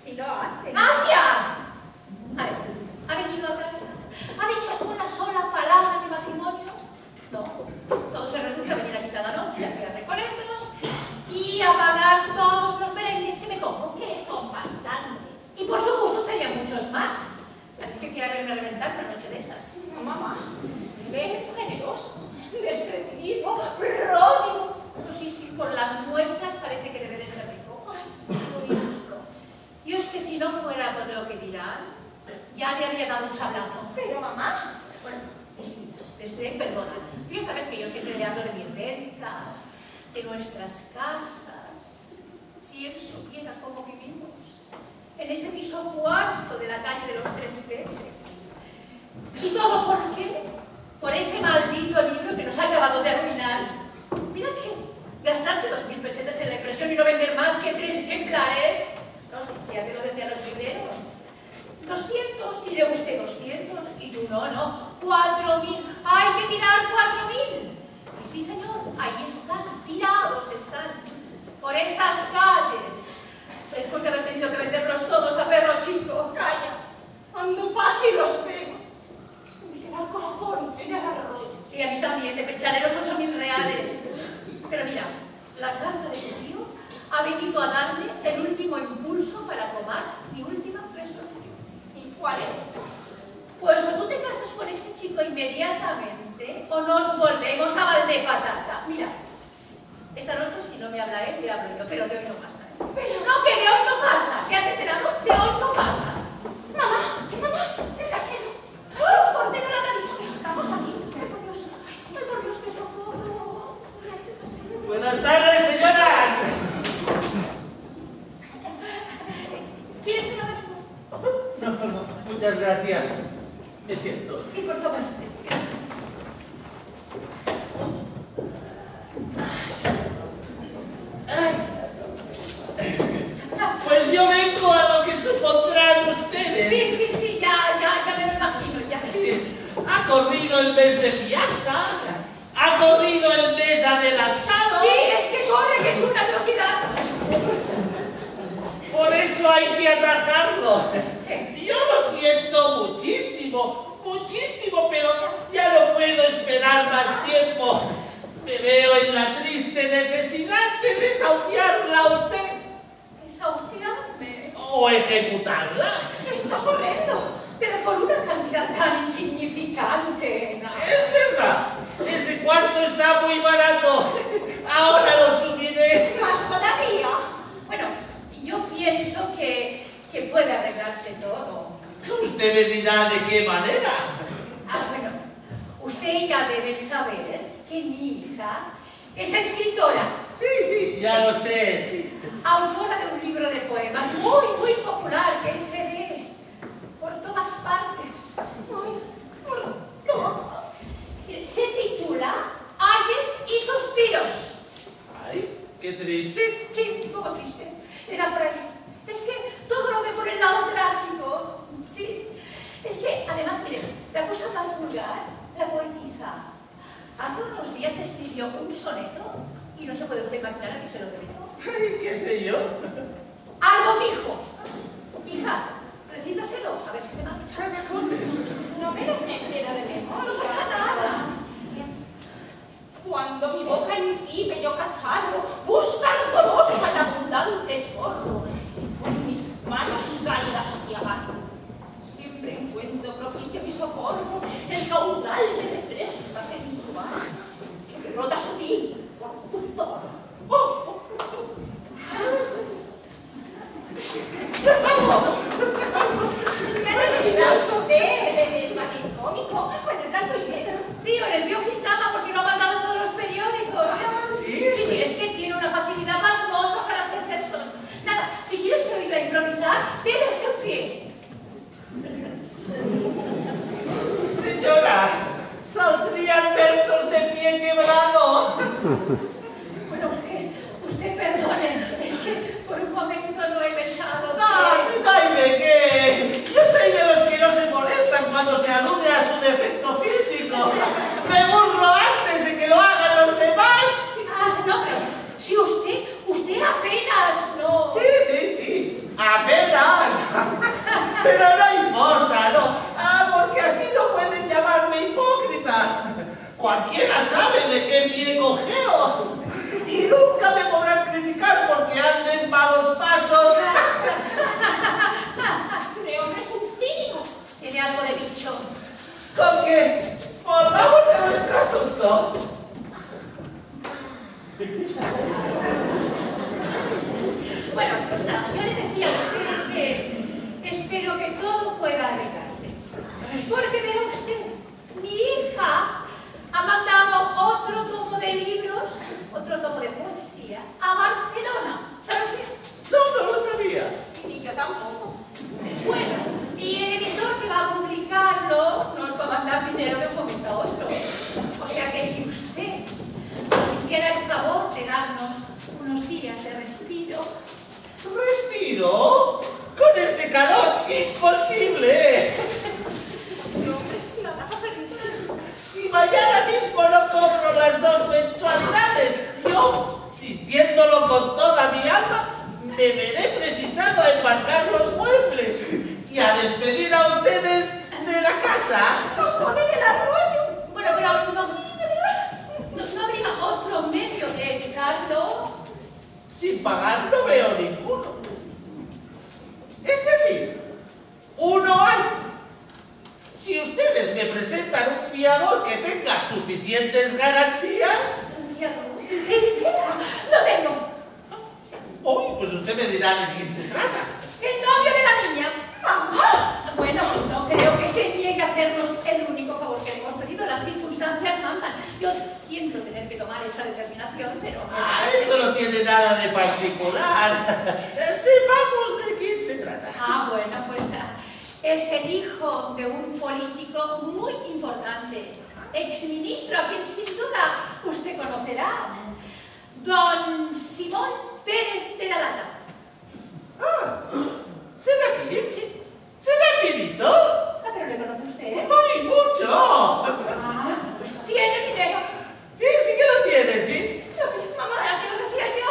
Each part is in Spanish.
mamá. Sí corrido el mes de fianza. Ha corrido el mes adelantado. Sí, es que corre, que es una atrocidad. Por eso hay que atajarlo. Sí. Yo lo siento muchísimo, muchísimo, pero ya no puedo esperar más tiempo. Me veo en la triste necesidad de desahuciarla a usted Desahuciarme. o ejecutarla. Esto es horrendo. Pero por una cantidad tan insignificante. ¿no? Es verdad, ese cuarto está muy barato. Ahora lo subiré. Más todavía. Bueno, yo pienso que, que puede arreglarse todo. Usted me dirá de qué manera. Ah, bueno, usted ya debe saber que mi hija es escritora, Sí, sí, ya lo sé, sí. autora de un libro de poemas muy, muy popular que se por todas partes. Ay, por todos. Se titula Ayes y suspiros. Ay, qué triste. Sí, un poco triste. Era por ahí. Es que todo lo ve por el lado trágico. Sí. Es que, además, mire, la cosa más vulgar, la poetiza. Hace unos días escribió un soneto y no se puede usted imaginar a quién se lo dedicó. Ay, qué sé yo. Algo dijo. Hija, a ver si se marcha. No me lo sé entero de memoria. No pasa nada. Cuando mi boca en ti, bello cacharro, busca ardorosa el abundante chorro, y con mis manos cálidas te agarro. Siempre encuentro propicio mi socorro, el caudal de refrescas en tu mano, que me brota sutil por tu torno. ¿Qué necesitas usted improvisar, tienes que pie. Esa determinación, pero... Ah, eso no tiene nada de particular. Sepamos de quién se trata. Ah, bueno, pues ah, es el hijo de un político muy importante, exministro, a quien sin duda usted conocerá, don Simón Pérez de la Lata. Ah, ¿será Philip? ¿Será Filito? Ah, pero le conoce usted. ¡Muy mucho! Ah, pues tiene dinero. Sí, sí que lo tiene, sí. Lo mismo, mamá, que lo decía yo.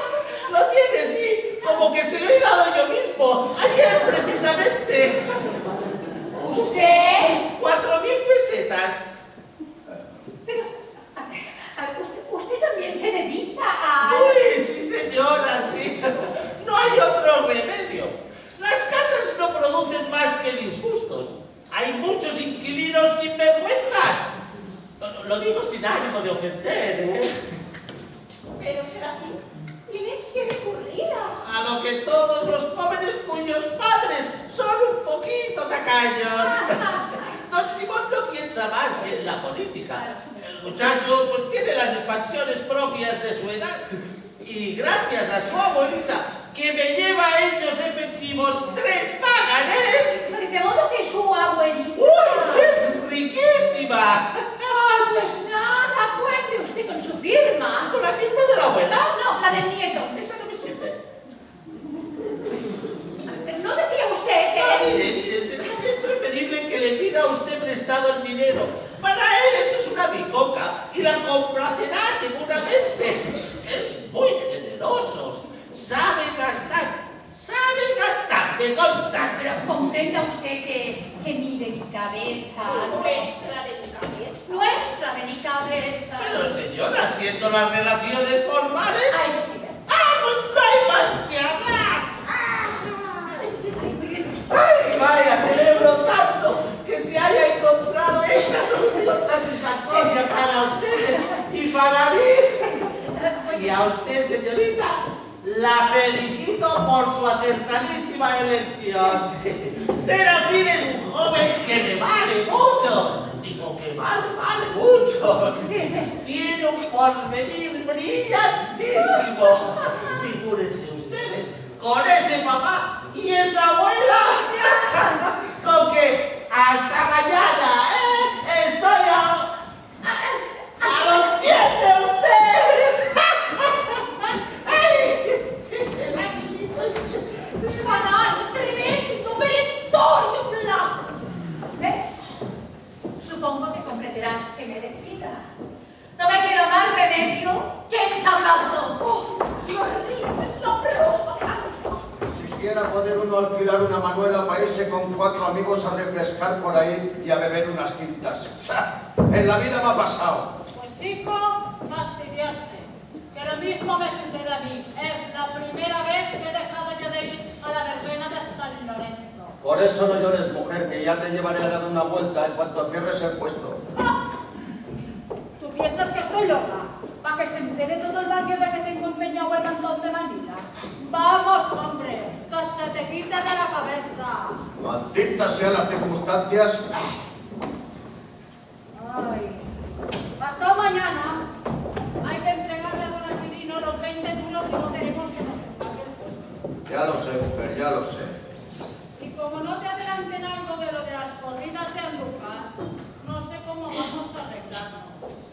Lo tiene, sí. Como que se lo he dado yo mismo. Ayer, precisamente. ¿Usted? Cuatro mil pesetas. Pero, a ver, a ver, usted, usted también se dedica a... Uy, sí, señora, sí. No hay otro remedio. Las casas no producen más que disgustos. Hay muchos inquilinos sin vergüenzas. Lo, lo digo sin ánimo de ofender, ¿eh? Pero Serafín, tiene que recurrir a... A lo que todos los jóvenes cuyos padres son un poquito tacaños. Don Simón no piensa más que en la política. El muchacho pues tiene las expansiones propias de su edad. Y gracias a su abuelita, que me lleva hechos efectivos tres paganes, De modo que su abuelita... ¡Uy! ¡Es riquísima! Ah, pues nada, cuente usted con su firma. ¿Con la firma de la abuela? No, la del nieto. Esa no me sirve. Pero no decía usted Ah, que... mire, mire, que es preferible que le pida a usted prestado el dinero. Para él eso es una bicoca y la complacerá seguramente. Es muy generoso. Sabe gastar. Sabe gastar, me consta. Pero comprenda usted que, que mi delicadeza... Nuestra delicadeza. Nuestra delicadeza... Pero señora, haciendo las relaciones formales... Eso sí. ¡Ah, pues no hay más que hablar! Ay. ¡Ay, vaya, celebro tanto que se haya encontrado esta solución satisfactoria para ustedes y para mí! Y a usted, señorita, la felicito por su acertadísima elección. Serafín es un joven que me vale mucho. Digo que vale, vale mucho. Tiene un porvenir brillantísimo. Figúrense ustedes, con ese papá y esa abuela. Con que hasta mañana, ¿eh? Estoy a, a los pies de ustedes. Ay, Fatal, tremendo, meritorio plan. ¿Ves? Supongo que comprenderás que me deprida. No me queda más remedio que ensablarlo. ¡Oh! Dios mío, es la ropa Siquiera poder uno alquilar una manuela para irse con cuatro amigos a refrescar por ahí y a beber unas tintas. En la vida me ha pasado. Pues hijo, fastidiarse. Que lo mismo me sucede a mí. Es la primera vez que he dejado yo de ir a la verbena de San Lorenzo. Por eso no llores, mujer, que ya te llevaré a dar una vuelta en cuanto cierres el puesto. ¿Tú piensas que estoy loca? ¿Para que se entere todo el barrio de que tengo empeñado el mantón de Manila? Vamos, hombre, que se te quita de la cabeza. Malditas sean las circunstancias. Ay. Pasado mañana hay que entregarle a don Aquilino los 20 duros que no queremos que nos empaque el puesto. Ya lo sé, mujer, ya lo sé. Y como no te adelanten algo de lo de las corridas de Andújar, no sé cómo vamos a arreglarnos.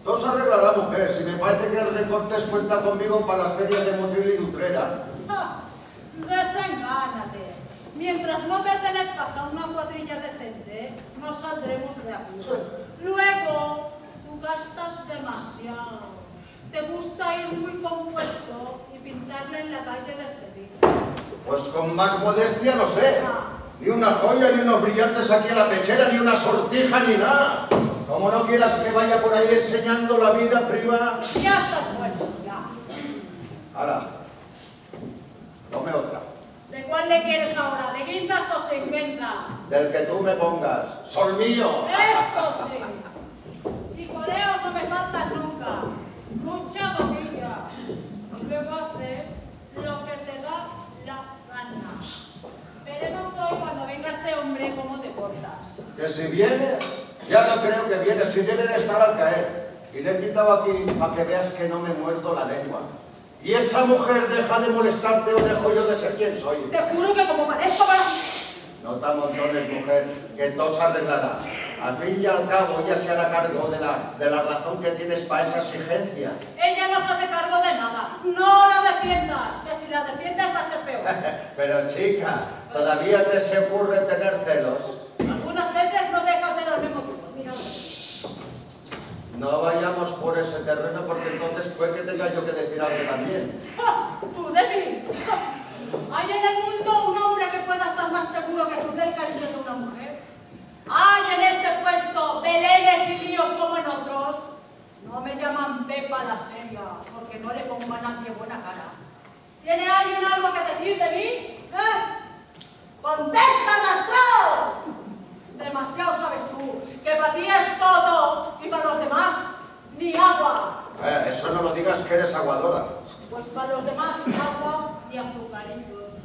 Todo se arreglará, mujer. Si me parece que el Recortes cuenta conmigo para las ferias de Motril y de Utrera. ¡Ja! Desengánate. Mientras no pertenezcas a una cuadrilla decente, no saldremos de apuros. Luego, tú gastas demasiado. Te gusta ir muy compuesto y pintarle en la calle de Sevilla. Pues con más modestia no sé. Ni una joya, ni unos brillantes aquí en la pechera, ni una sortija, ni nada. Como no quieras que vaya por ahí enseñando la vida prima. Ya estás bueno, ya. Ahora, tome otra. ¿De cuál le quieres ahora? ¿De guindas o sin guinda? Del que tú me pongas. ¡Sol mío! ¡Eso sí! Si coreos no me faltan nunca. Mucha boquilla. Y luego haces lo que te da clase hombre, ¿cómo te portas? Que si viene, ya no creo que viene, si debe de estar al caer. Y le he quitado aquí para que veas que no me muerdo la lengua. Y esa mujer deja de molestarte o dejo yo de ser quien soy. Te juro que como parezco para... No te amontones, mujer, que todo se arreglará. Al fin y al cabo, ella se hará cargo de la, de la razón que tienes para esa exigencia. Ella no se hace cargo de nada. No la defiendas, que si la defiendes va a ser peor. Pero chica, ¿todavía te se ocurre tener celos? Algunas veces no dejas de motivos. Mira. No vayamos por ese terreno porque entonces puede que tenga yo que decir algo también. ¡Tú, Debbie! ¿Hay en el mundo un hombre que pueda estar más seguro que tú del cariño de una mujer? ¿Hay en este puesto belenes y líos como en otros? No me llaman Pepa la seria, porque no le pongo a nadie buena cara. ¿Tiene alguien algo que decir de mí? ¿Eh? ¡Contesta, Rastrao! Demasiado sabes tú, que para ti es todo y para los demás ni agua. Eh, eso no lo digas que eres aguadora. Pues para los demás agua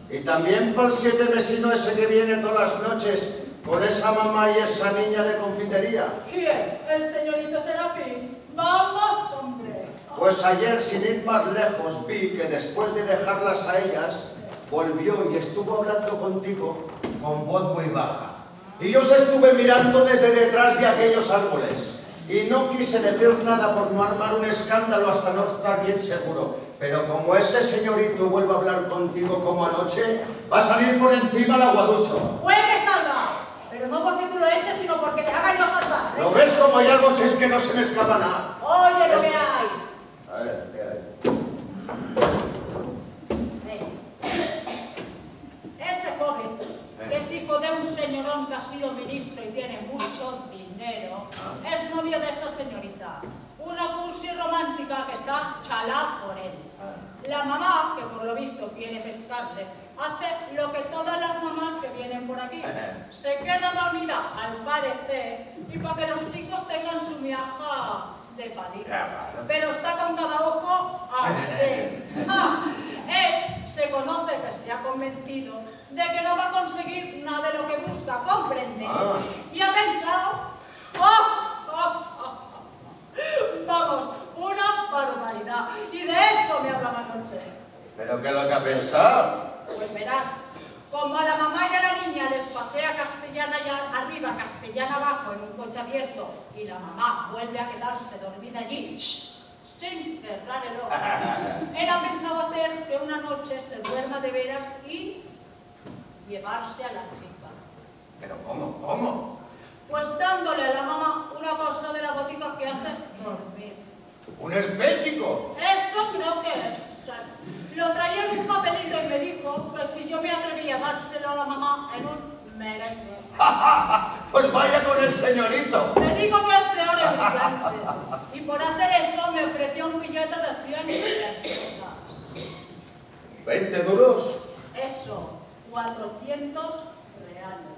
y también el siete vecino ese que viene todas las noches con esa mamá y esa niña de confitería. ¿Quién? ¿El señorito Serafín? Vamos, hombre. Pues ayer, sin ir más lejos, vi que después de dejarlas a ellas, volvió y estuvo hablando contigo con voz muy baja. Y yo se estuve mirando desde detrás de aquellos árboles. Y no quise decir nada por no armar un escándalo hasta no estar bien seguro. Pero como ese señorito vuelve a hablar contigo como anoche, va a salir por encima el aguaducho. Puede que salga, pero no porque tú lo eches, sino porque le haga yo saltar. ¿Lo ves como hay algo si es que no se me escapa nada? Oye, lo que hay. A ver, ¿qué hay? Ese joven, que es hijo de un señorón que ha sido ministro y tiene mucho dinero, es novio de esa señorita. Una cursi romántica que está chalá por él. La mamá, que por lo visto quiere pescarle, hace lo que todas las mamás que vienen por aquí. Se queda dormida, al parecer, y para que los chicos tengan su miaja de padilla. Pero está con cada ojo así. Ah, él se conoce que se ha convencido de que no va a conseguir nada de lo que busca, comprende. Ah. Y ha pensado, ¡oh! oh, oh, oh! vamos, una barbaridad. Y de eso me hablaba anoche. ¿Pero qué es lo que ha pensado? Pues verás, como a la mamá y a la niña les pasea castellana ya arriba, castellana abajo en un coche abierto y la mamá vuelve a quedarse dormida allí, sin cerrar el ojo. Él ha pensado hacer que una noche se duerma de veras y llevarse a la chica. ¿Pero cómo? ¿Cómo? Pues dándole a la mamá una cosa de la botica que hace dormir. ¿Un herpético? Eso creo que es. Lo traía en un papelito y me dijo que si yo me atrevía a dárselo a la mamá en un merengue. Pues vaya con el señorito. Me dijo que es peor en. Y por hacer eso me ofreció un billete de 100 pesetas. ¿20 duros? Eso, 400 reales.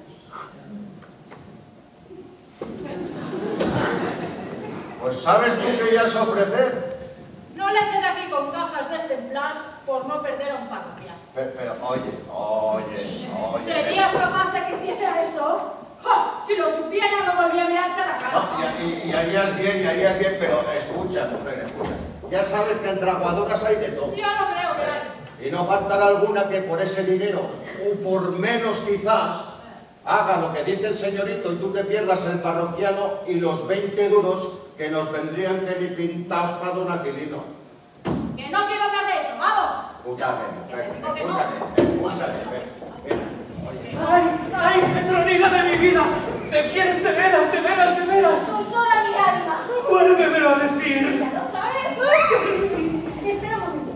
Pues sabes tú que ya es ofrecer. No le echen aquí con cajas de templas por no perder a un parroquiano. Pero, pero, oye, oye, oye. ¿Serías capaz de que hiciese eso? ¡Ja! Si lo supiera no volvía a mirarte a la cara. No, y, y- y harías bien, y harías bien, pero escucha, mujer, escucha. Ya sabes que entre aguadoras hay de todo. Yo no creo. Y no faltará alguna que por ese dinero, o por menos quizás, haga lo que dice el señorito y tú te pierdas el parroquiano y los 20 duros que nos vendrían que ni pintados para don Aquilino. Que no quiero hablar de eso, vamos. Escúchame, escúchame, escúchame. ¡Ay, ay, Petronila de mi vida! ¿Me quieres de veras, de veras, de veras? Con toda mi alma. Vuélvemelo a decir. ¿Ya lo sabes? Espera un momento.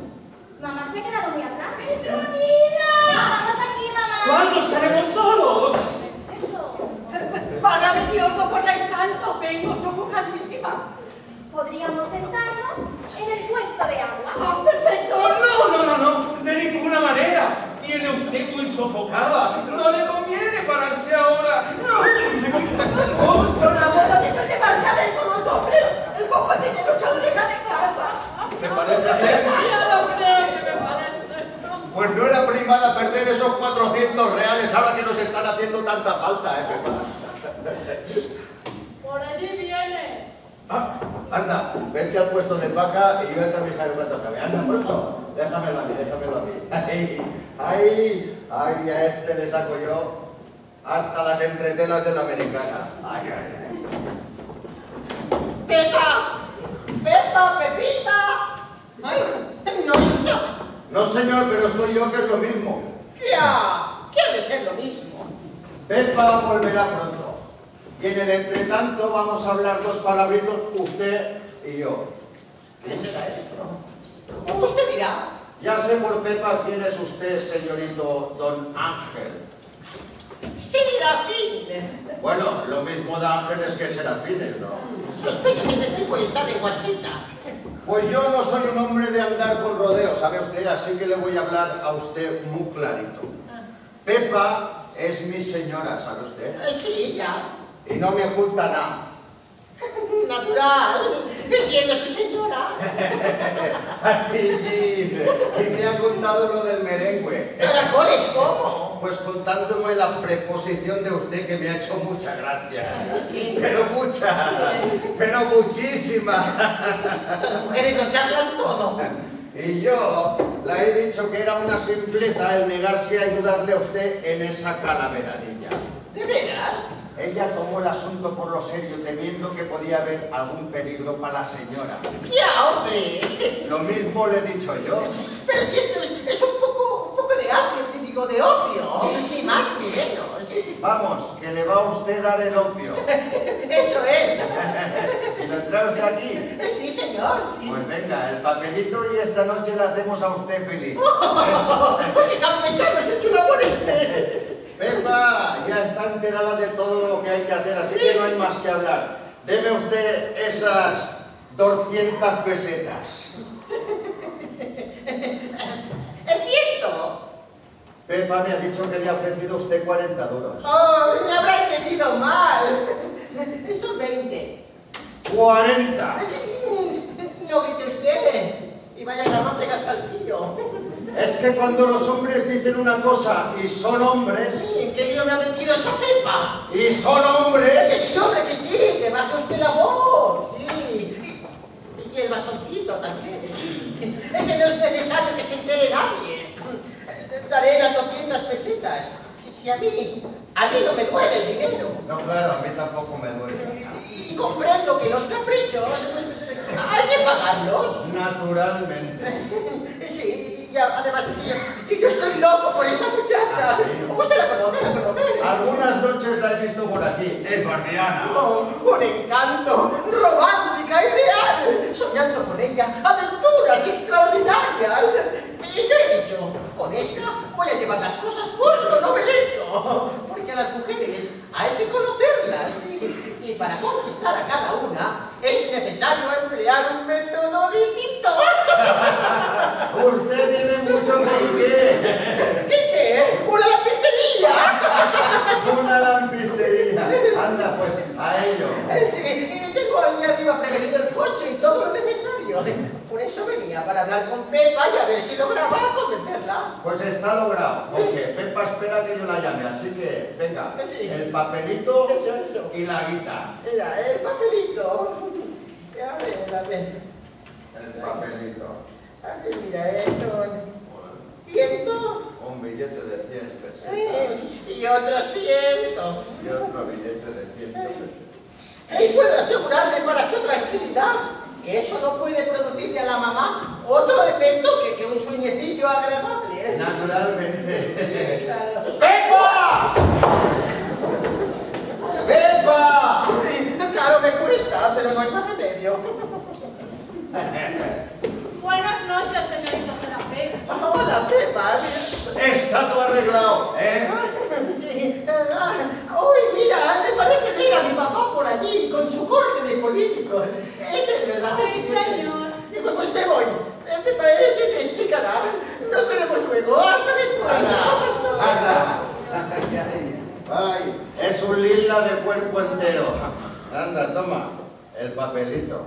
Mamá se ha quedado muy atrás. ¡Petronila! Vamos aquí, mamá. ¿Cuándo estaremos solos? Eso. Válgame Dios, no corráis tanto, vengo sofocadísima. Podríamos sentarnos en el puesto de agua. ¡Ah, perfecto! Oh, no, no, no, no, de ninguna manera. Viene usted muy sofocada. No le conviene pararse ahora. No, Con la boda de de marchar con los hombres, el poco dinero se lo dejan en casa. ¿Te parece bien? Ya lo creo que me parece. Pues no era primada perder esos 400 reales ahora que nos están haciendo tanta falta, ¿eh, Pepa? Por allí viene. Ah, anda, vente al puesto de vaca y yo te avisaré cuando acabe. Anda, pronto. Déjamelo a mí, déjamelo a mí. Ay, ay, ay, a este le saco yo hasta las entretelas de la americana. Ay, ay, ay. ¡Pepa! ¡Pepa, Pepita! ¡Ay, no está! No, señor, pero estoy yo que es lo mismo. ¿Qué ha, qué ha de ser lo mismo? Pepa volverá pronto. Y en el entretanto vamos a hablar dos palabritos, usted y yo. ¿Qué será esto? Usted dirá. Ya sé por Pepa quién es usted, señorito Don Ángel. Serafín. Bueno, lo mismo de ángeles que serafines, ¿no? Sospecho que este tipo está de guasita. Pues yo no soy un hombre de andar con rodeos, ¿sabe usted? Así que le voy a hablar a usted muy clarito. Pepa es mi señora, ¿sabe usted? Eh, Sí, ya. Y no me oculta nada. Natural. Siendo su señora. Ay, y me ha contado lo del merengue. ¿Caracoles cómo? Pues contándome la preposición de usted que me ha hecho mucha gracia. Sí. Pero mucha, pero muchísima. Las mujeres lo charlan todo. Y yo le he dicho que era una simpleza el negarse a ayudarle a usted en esa calaveradilla. ¿De veras? Ella tomó el asunto por lo serio, temiendo que podía haber algún peligro para la señora. Ya, hombre. Lo mismo le he dicho yo. Pero si esto es, es un poco, un poco de apio, te digo, de opio. Ni más ni menos. Vamos, que le va a usted dar el opio. Eso es. ¿Y lo trae usted aquí? Sí, señor, sí. Pues venga, el papelito y esta noche le hacemos a usted feliz. Oye, has hecho un amor este. Pepa ya está enterada de todo lo que hay que hacer, así que no hay más que hablar. Deme usted esas 200 pesetas. Es cierto. Pepa me ha dicho que le ha ofrecido a usted 40 duros. Oh, me habrá entendido mal. Son 20. 40. No grite usted. Y vaya garrote saltillo. Es que cuando los hombres dicen una cosa y son hombres, ¿En qué lío me ha metido esa pepa? y son Que hombres, sí, hombre, que sí, que baje usted la voz. Sí. Y el bastoncito también. Es que no es necesario que se entere nadie. Daré las 200 pesetas. Si, si a mí, a mí no me duele el dinero. no claro, a mí tampoco me duele. Y comprendo que los caprichos pues, hay que pagarlos. Naturalmente. Sí, y además es que yo, estoy loco por esa muchacha. ¿Usted la conoce? ¿La conoce? Algunas noches la he visto por aquí, es barriana. Oh, un encanto, romántica, ideal, soñando con ella, aventuras extraordinarias. Y yo he dicho, con esta voy a llevar las cosas por lo novelesco, porque a las mujeres hay que conocerlas. Y, para conquistar a cada una es necesario emplear un método distinto. Usted tiene mucho por qué. ¿Qué qué? ¡Una lapistería! Una lampistería. Anda, pues, a ello. Eh, Sí, tengo ahí arriba prevenido el coche y todo lo necesario. Por eso venía, para hablar con Pepa y a ver si lograba convencerla. Pues está logrado, porque Pepa espera que yo la llame, así que, venga, Sí. el papelito Eso, eso. y la guita. Mira, el papelito. A ver, a ver. El papelito. A ver, mira, esto. Ciento. Un billete de 100 pesetas. eh, Y otros cientos. Y otro billete de 100 pesetas. Y puedo asegurarle para su tranquilidad que eso no puede producirle a la mamá otro efecto que, que un sueñecillo agradable. ¿eh? Naturalmente. Sí, claro. ¡Pepa! ¡Pepa! Sí, Claro, me cuesta, pero no hay más remedio. Buenas noches, señorita Serafín. Hola, Pepa. Está todo arreglado, ¿eh? Sí. ah, Uy, mira, me parece ver a mi papá por allí con su corte de políticos. Ese es verdad. Sí, señor. Sí, pues, pues me voy. Eh, Pepa, este te explicará. Nos veremos luego. Hasta después. Anda, anda. Ay, es un lila de cuerpo entero. Anda, toma el papelito.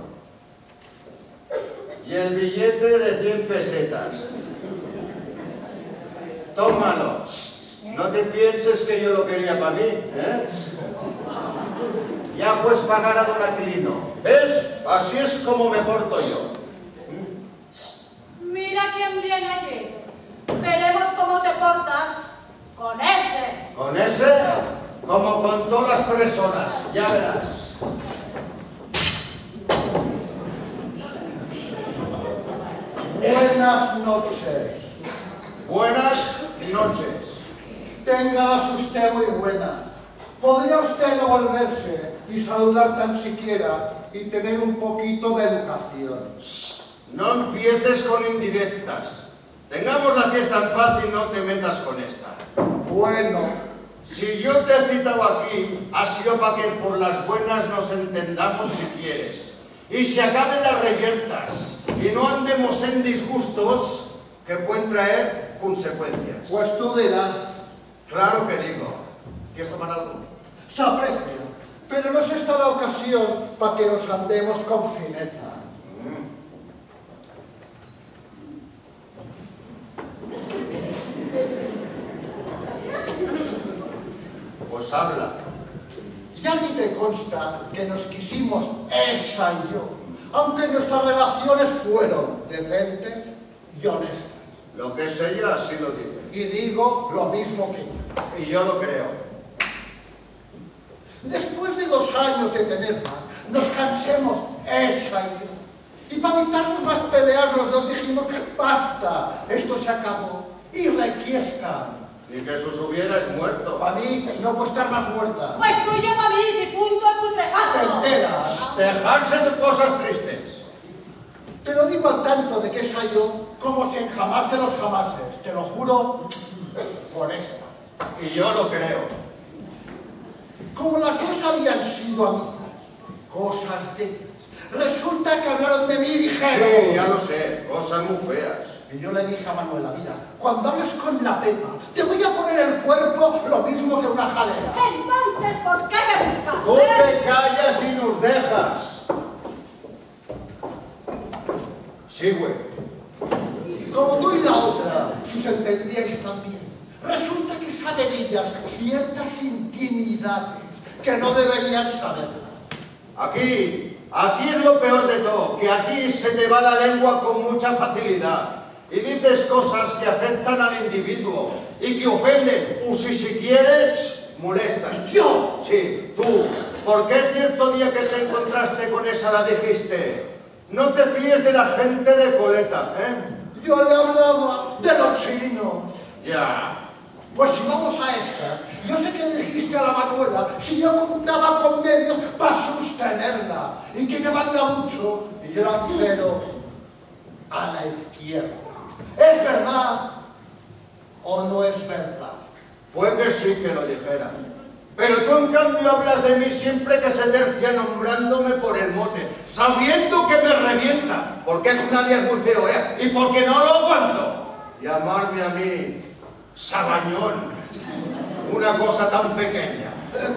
Y el billete de 100 pesetas. Tómalo. No te pienses que yo lo quería para mí, ¿eh? Ya pues pagar a don Aquilino. ¿Ves? Así es como me porto yo. Mira quién viene allí. Veremos cómo te portas con ese. Con ese, como con todas las personas, ya verás. Buenas noches. Buenas noches. Tengas usted muy buena. ¿Podría usted no volverse y saludar tan siquiera y tener un poquito de educación? No empieces con indirectas. Tengamos la fiesta en paz y no te metas con esta. Bueno, Si yo te he citado aquí, ha sido para que por las buenas nos entendamos si quieres. Y se acaben las reyertas y no andemos en disgustos que pueden traer consecuencias. pues tú dirás, Claro que digo. ¿Quieres tomar algo? se aprecia, pero no es esta la ocasión para que nos andemos con fineza. Pues habla. Ya ni te consta que nos quisimos esa y yo, aunque nuestras relaciones fueron decentes y honestas. Lo que es ella, así lo dice. Y digo lo mismo que yo. Y yo lo creo. Después de dos años de tenerlas, nos cansemos esa y yo. Y para evitarnos más pelear, los dos dijimos, basta, esto se acabó. Y requiesca. Ni que sus hubieras muerto. Para mí no puede estar más muerta. Pues tú llama a mí, difunto ¿Te putrefacto. enteras? Dejarse de cosas tristes. Te lo digo al tanto de que esa yo, como si en jamás de los jamases, te lo juro, por esta. Y yo lo creo. Como las dos habían sido amigas, cosas de ellas. Resulta que hablaron de mí y dijeron... Sí, ya lo sé. Cosas muy feas. Y yo le dije a Manuela, mira, cuando hables con la Pepa, te voy a poner el cuerpo lo mismo que una jalera. Entonces, ¿por qué me buscas? Tú te callas y nos dejas. Sí, güey. Como tú y la otra, si os entendíais también, resulta que saben ellas ciertas intimidades que no deberían saberlas. Aquí, aquí es lo peor de todo, que a ti se te va la lengua con mucha facilidad y dices cosas que afectan al individuo y que ofenden, o si si quieres, molestan. ¡Yo! Sí, tú. ¿Por qué cierto día que te encontraste con esa la dijiste? No te fíes de la gente de coleta, ¿eh? Yo le hablaba de los chinos. Ya. Pues si vamos a estas, yo sé que le dijiste a la Manuela si yo contaba con medios para sostenerla y que llevaría mucho y yo era cero a la izquierda. ¿Es verdad o no es verdad? Puede sí que lo dijera. Pero tú en cambio hablas de mí siempre que se tercia nombrándome por el mote, sabiendo que me revienta, porque es una feo, ¿eh? Y porque no lo aguanto. Llamarme a mí sabañón, una cosa tan pequeña.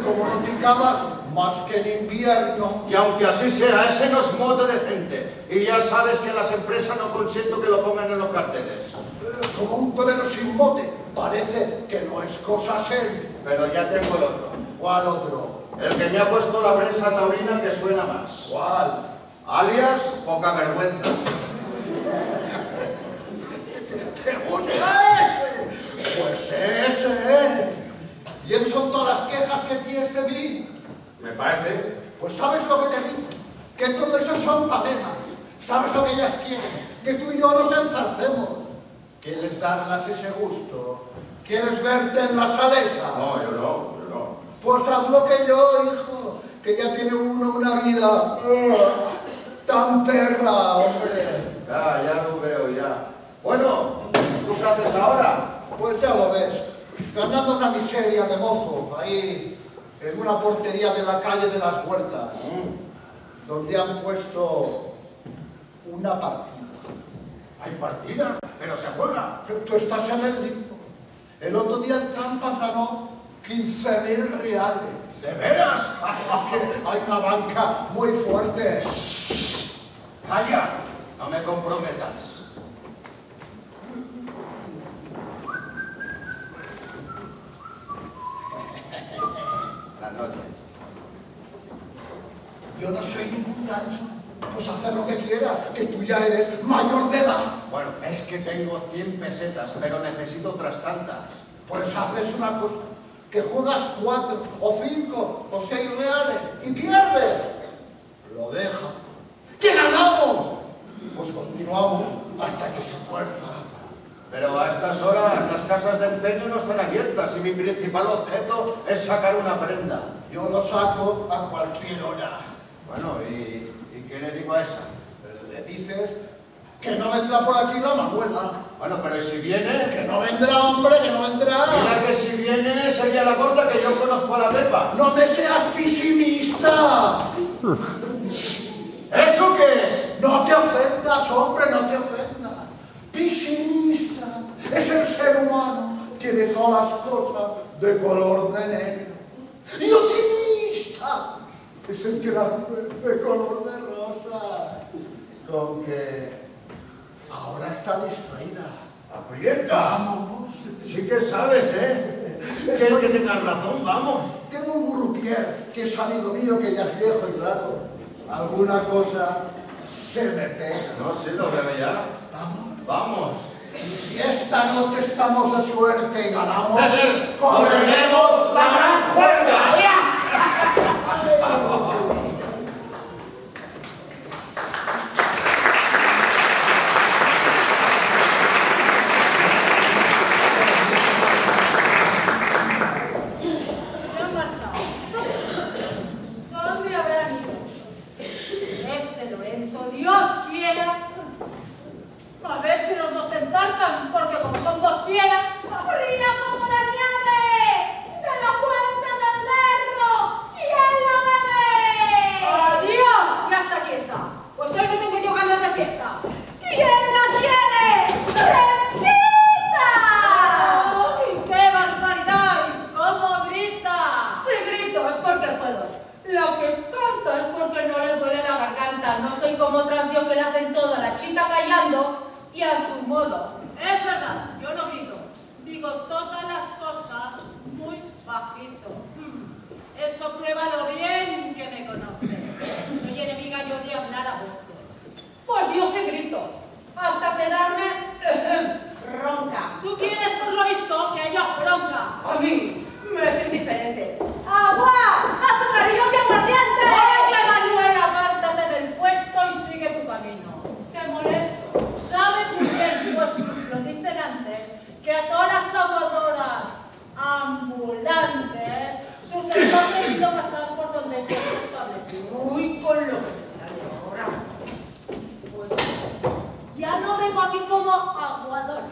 Como no picabas más que en invierno. Y aunque así sea, ese no es mote decente. Y ya sabes que las empresas no consiento que lo pongan en los carteles. Eh, Como un torero sin bote, parece que no es cosa seria. Pero ya tengo el otro. ¿Cuál otro? El que me ha puesto la prensa taurina que suena más. ¿Cuál? Alias, poca vergüenza. ¿Te gusta quejas que tienes de mí. Me parece. Pues sabes lo que te digo, que todo eso son paletas. Sabes lo que ellas quieren, que tú y yo nos enzarcemos. ¿Quieres darlas ese gusto? ¿Quieres verte en la salesa? No, yo no, yo no. Pues haz lo que yo, hijo, que ya tiene uno una vida ¡ah! tan perra, hombre. Ya, ya lo veo, ya. Bueno, ¿tú qué haces ahora? Pues ya lo ves. Ganando una miseria de mozo, ahí en una portería de la calle de las Huertas, donde han puesto una partida. Hay partida, pero se juega. Tú estás en el limbo. El otro día en Trampas ganó 15 mil reales. ¿De veras? Es que hay una banca muy fuerte. Calla, no me comprometas. Yo no soy ningún gancho. Pues hacer lo que quieras, que tú ya eres mayor de edad. Bueno, es que tengo 100 pesetas, pero necesito otras tantas. Pues haces una cosa, que juegas cuatro o cinco o seis reales y pierdes. Lo deja. ¡Que ganamos! Pues continuamos hasta que se fuerza. Pero a estas horas las casas de empeño no están abiertas y mi principal objeto es sacar una prenda. Yo lo saco a cualquier hora. Bueno, ¿y, y qué le digo a esa? Le dices que no vendrá por aquí la Manuela. Bueno, pero ¿y si viene? Que no vendrá, hombre, que no vendrá. Mira que si viene sería la gorda que yo conozco a la Pepa. No me seas pesimista. ¿Eso qué es? No te ofendas, hombre, no te ofendas. Pesimista es el ser todas las cosas de color de negro. Y optimista es el que las ve de color de rosa. Con que ahora está distraída. Aprieta. Vamos. Sí que sabes, ¿eh? Que, que tengas razón, vamos. Tengo un grupier que es amigo mío, que ya es viejo y claro, alguna cosa se me pega. No, sí, lo veo ya. Vamos. Vamos. Y si esta noche estamos de suerte y ganamos, ¡Correremos la gran juerga! Se han marchado. ¿Dónde habrán ido? Ese Lorenzo, Dios quiera. A ver si los dos se empartan, porque como son dos fieras, ¡Corrida como la nieve! ¡De la cuenta del perro! ¡Y él lo bebe! ¡Adiós! Ya está quieta. Pues hoy que tengo yo ganas de fiesta. ¿Quién la quiere? ¡Fresquita! ¡Ay, qué barbaridad! ¿Y ¿Cómo grita? Si grito es porque puedo. Lo que canto es porque no les duele la garganta. No soy como otras yo que le hacen toda la chita callando y a su modo. Es verdad, yo no grito. Digo todas las cosas muy bajito. Hmm, Eso prueba lo bien que me conoce. Soy enemiga yo de hablar a voces. Pues yo sí grito. Hasta quedarme ronca. Tú quieres, por lo visto, que ella bronca. A mí me es indiferente. ¡Agua! ¡Azucarillos y aguardiente! Oye, Manuel, apártate del puesto y sigue tu camino. Te molesto. Sabes muy bien, pues lo dicen antes, que a todas las aguadoras ambulantes, su sector ha debido pasar por donde ellos se establecido. Uy, con lo que me sale ahora. Pues ya no vengo aquí como aguadora.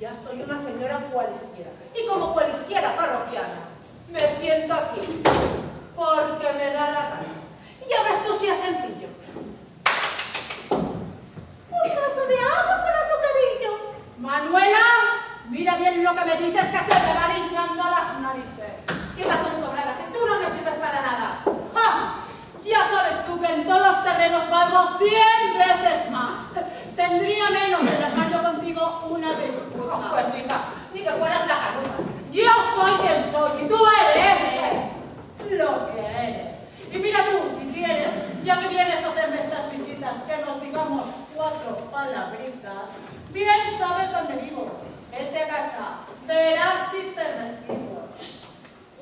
Ya soy una señora cualesquiera. Y como cualesquiera parroquiana, Me siento aquí porque me da la gana. ya ves tú si es sencillo. ¡Un vaso de agua con azucarillo! Manuela, mira bien lo que me dices que se te van hinchando las narices. Qué razón sobrada, que tú no me sirves para nada. ¡Ja! Ya sabes tú que en todos los terrenos valgo cien veces más. Tendría menos de dejar yo contigo una disputa. pues hija, ni que fueras la canuta. Yo soy quien soy y tú eres lo que eres. Y mira tú, si quieres, ya que vienes a hacerme estas visitas, que nos digamos cuatro palabritas, bien sabes dónde vivo. Esta casa, verás si te recibo.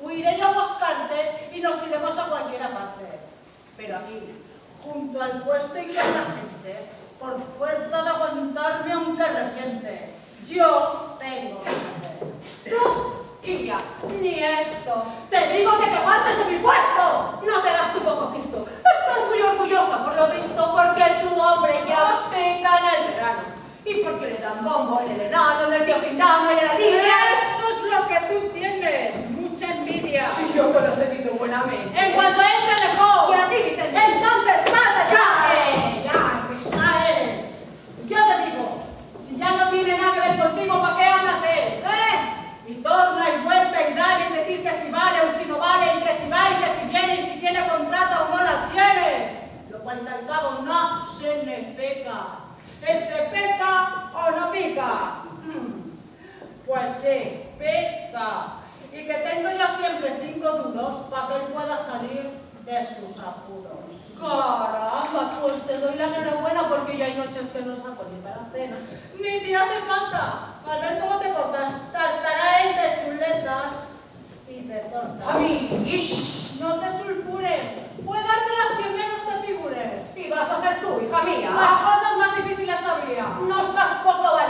Huiré yo a buscarte y nos iremos a cualquiera parte. Pero aquí, junto al puesto y con la gente, por fuerza de aguantarme aunque arrepiente, yo tengo que. Tú, Quilla, ni esto. Te digo que te apartes de mi puesto. No te das tu poco visto. Estás muy orgullosa por lo visto porque tu hombre ya pica en el verano. Y porque le dan bombo en el enano, en el tío Pintama y en la niña. Eso es lo que tú tienes, mucha envidia. Si yo te lo he buenamente. En cuanto él te dejó, Y a ti, entonces nada, ya, pesada eres. Yo te digo, si ya no tiene nada que ver contigo, ¿para qué andas de él? ¿Eh? Y torna y vuelta y dar y decir que si vale o si no vale, y que si va y que si viene y si tiene contrato o no la tiene. Lo cual al cabo no se me peca. ¿Ese peca o no pica? Hmm. Pues sí, peca. Y que tengo yo siempre cinco duros para que él pueda salir de sus apuros. Caramba, pues te doy la enhorabuena porque ya hay noches que no saco ni para cena. Ni te hace falta. Al ver cómo te cortas. Tartaráis de chuletas y te cortas. A mí, ish. No te sulfures. Fue las que menos te figures. Y vas a ser tú, hija mía. Las cosas más difíciles habría. No estás poco valiente.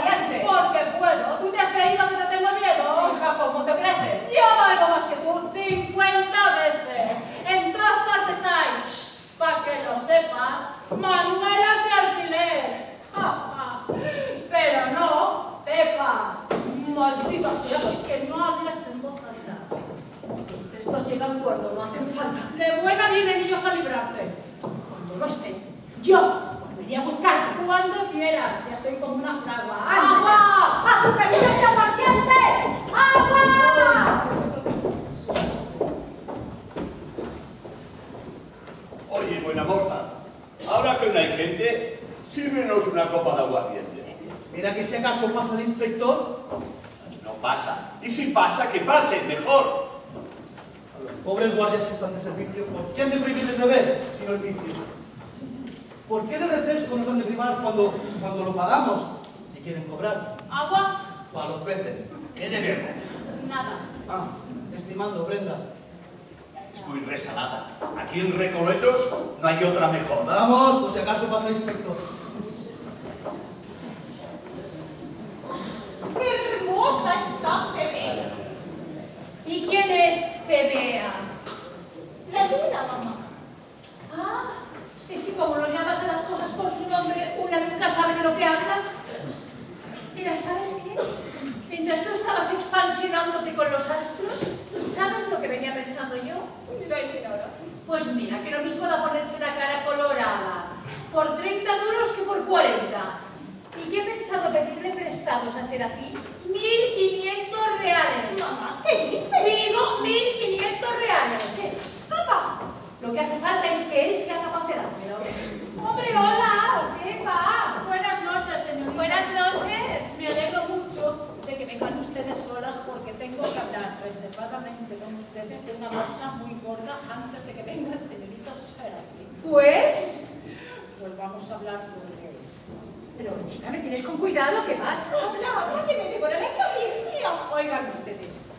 ustedes.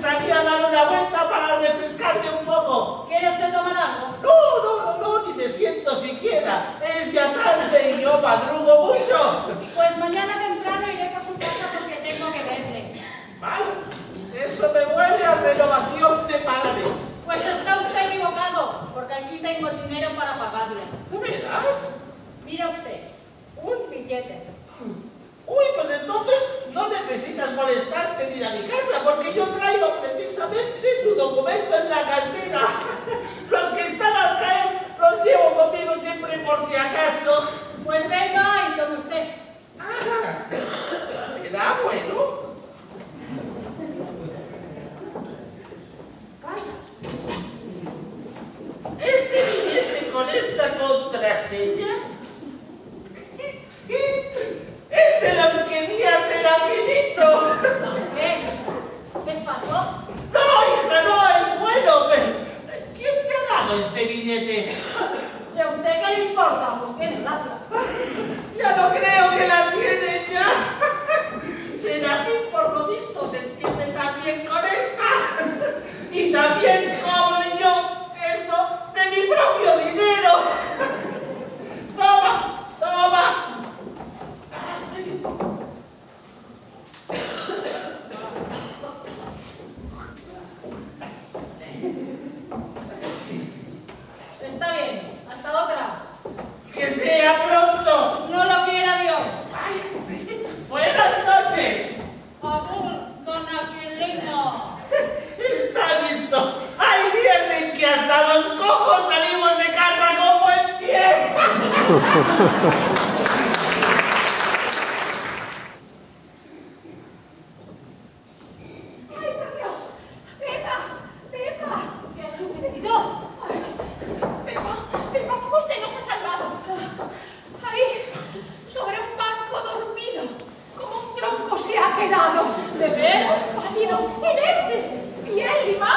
Salí a dar una vuelta para refrescarme un poco. ¿Quiere usted tomar algo? No, no, no, no, ni me siento siquiera. Es ya tarde y yo madrugo mucho. Pues mañana temprano iré por su casa porque tengo que verle. Vale, eso me huele a renovación de pagaré. Pues está usted equivocado, porque aquí tengo el dinero para pagarle. ¿De veras? Mira usted, un billete. Uy, pues entonces no necesitas molestarte ni ir a mi casa, porque yo traigo precisamente tu documento en la cartera. Los que están al caer los llevo conmigo siempre por si acaso. Pues venga y tome usted. Ah, será bueno. Este billete con esta contraseña es de los que días era finito. ¿Qué? ¿Es falso? No, hija, no, es bueno. ¿Quién te ha dado este billete? ¿Y a usted qué le importa? Pues tiene gracia. Ya no creo que la tiene ya. Serafín, por lo visto, se entiende también con esta. Y también cobro yo esto de mi propio dinero. Toma, toma. Está bien, hasta otra. Que sea pronto. No lo quiera Dios. Ay, buenas noches. Abur, don Aquilino. Está listo. Hay días en que hasta los cojos salimos de casa con buen pie. ¡Ay, por Dios! ¡Pepa! ¡Pepa! ¿Qué ha sucedido? Pepa, Pepa, usted nos ha salvado. Ahí, sobre un banco dormido, como un tronco se ha quedado. ¿De veras? Pálido, inerte, fiel imagen